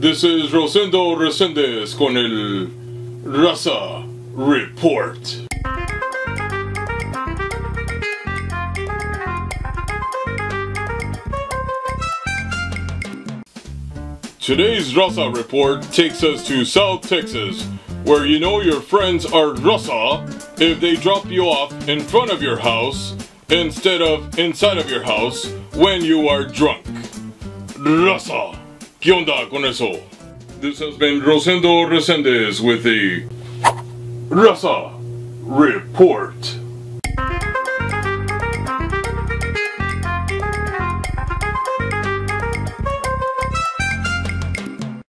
This is Rosendo Resendez con el Raza Report. Today's Raza Report takes us to South Texas, where you know your friends are Raza if they drop you off in front of your house instead of inside of your house when you are drunk. Raza, ¿qué onda con eso? This has been Rosendo Resendez with the Raza Report.